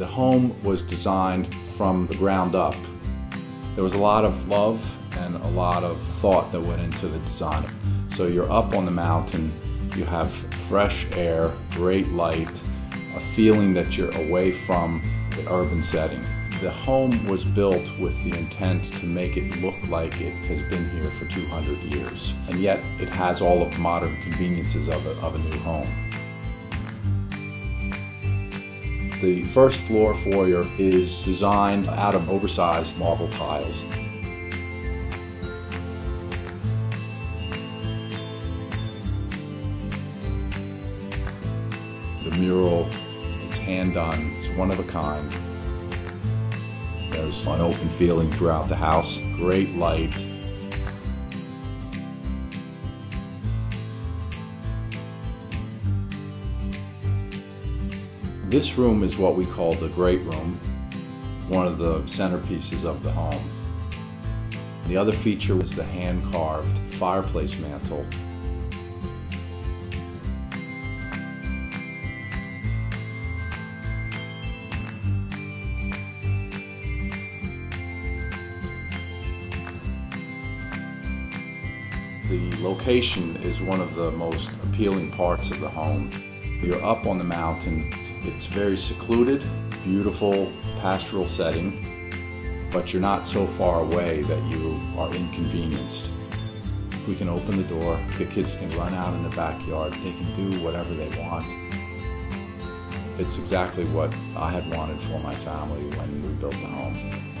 The home was designed from the ground up. There was a lot of love and a lot of thought that went into the design. So you're up on the mountain, you have fresh air, great light, a feeling that you're away from the urban setting. The home was built with the intent to make it look like it has been here for 200 years, and yet it has all of the modern conveniences of a, of a new home. The first floor foyer is designed out of oversized marble tiles. The mural, it's hand done, it's one of a kind. There's an open feeling throughout the house, great light. This room is what we call the great room, one of the centerpieces of the home. The other feature is the hand-carved fireplace mantle The location is one of the most appealing parts of the home. You're up on the mountain. It's very secluded, beautiful pastoral setting, but you're not so far away that you are inconvenienced. We can open the door, the kids can run out in the backyard, they can do whatever they want. It's exactly what I had wanted for my family when we built the home.